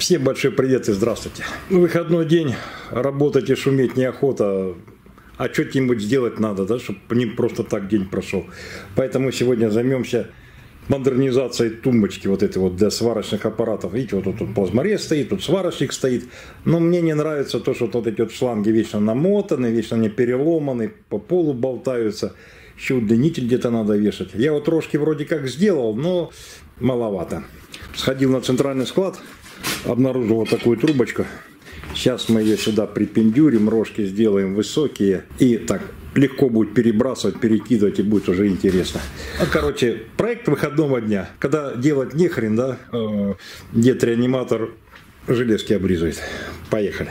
Всем большой привет и здравствуйте. Выходной день, работать и шуметь неохота, а что-нибудь сделать надо, да, чтобы не просто так день прошел. Поэтому сегодня займемся модернизацией тумбочки вот этой вот для сварочных аппаратов. Видите, вот тут плазморез стоит, тут сварочник стоит. Но мне не нравится то, что вот эти вот шланги вечно намотаны, вечно не переломаны, по полу болтаются. Еще удлинитель где-то надо вешать. Я вот рожки вроде как сделал, но маловато. Сходил на центральный склад, обнаружил вот такую трубочку. Сейчас мы ее сюда припендюрим, рожки сделаем высокие. И так легко будет перебрасывать, перекидывать и будет уже интересно. А, короче, проект выходного дня. Когда делать нехрен, да, э, дед реаниматор железки обрезает. Поехали.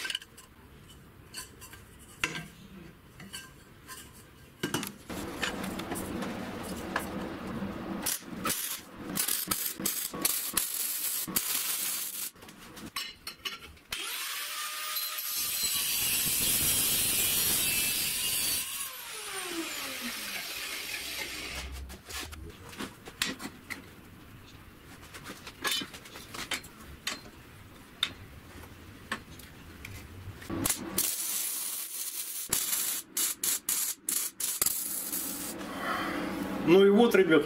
Ну и вот, ребят,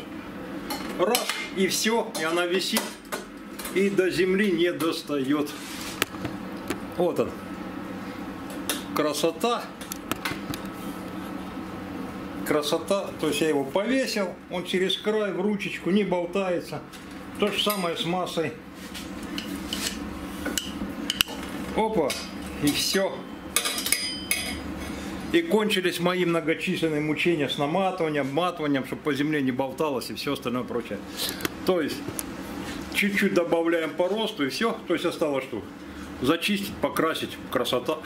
раз, и все, и она висит, и до земли не достает. Вот он. Красота. Красота. То есть я его повесил, он через край в ручечку не болтается. То же самое с массой. Опа, и все. И кончились мои многочисленные мучения с наматыванием, обматыванием, чтобы по земле не болталось и все остальное прочее. То есть, чуть-чуть добавляем по росту и все. То есть осталось что? Зачистить, покрасить. Красота.